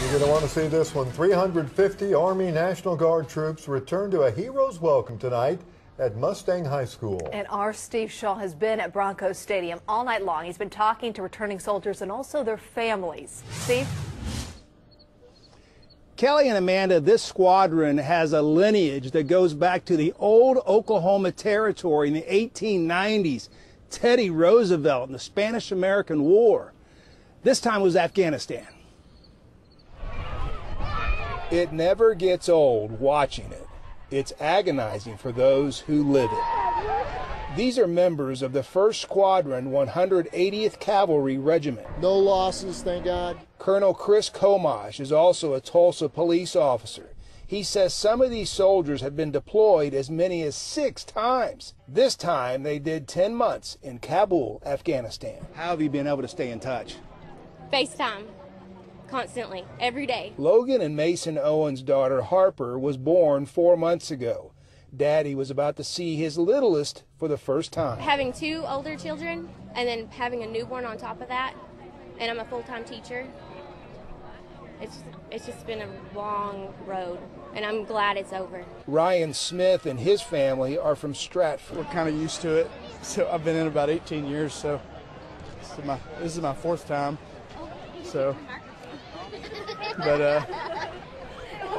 You're going to want to see this one. 350 Army National Guard troops return to a hero's welcome tonight at Mustang High School. And our Steve Shaw has been at Broncos Stadium all night long. He's been talking to returning soldiers and also their families. Steve? Kelly and Amanda, this squadron has a lineage that goes back to the old Oklahoma Territory in the 1890s, Teddy Roosevelt and the Spanish American War. This time was Afghanistan. It never gets old watching it. It's agonizing for those who live it. These are members of the 1st Squadron 180th Cavalry Regiment. No losses, thank God. Colonel Chris Komash is also a Tulsa police officer. He says some of these soldiers have been deployed as many as six times. This time they did 10 months in Kabul, Afghanistan. How have you been able to stay in touch? FaceTime constantly, every day. Logan and Mason Owen's daughter Harper was born four months ago. Daddy was about to see his littlest for the first time. Having two older children and then having a newborn on top of that, and I'm a full time teacher. It's, it's just been a long road, and I'm glad it's over. Ryan Smith and his family are from Stratford. We're kind of used to it. So I've been in about 18 years, so this is my, this is my fourth time. So but uh,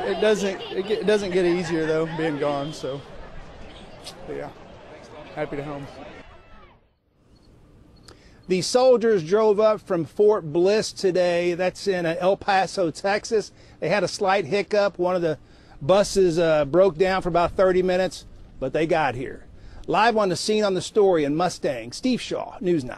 it doesn't it, get, it, doesn't get easier though being gone. So, but yeah, happy to home. The soldiers drove up from Fort Bliss today. That's in uh, El Paso, Texas. They had a slight hiccup. One of the buses uh, broke down for about 30 minutes, but they got here. Live on the scene on the story in Mustang, Steve Shaw, News 9.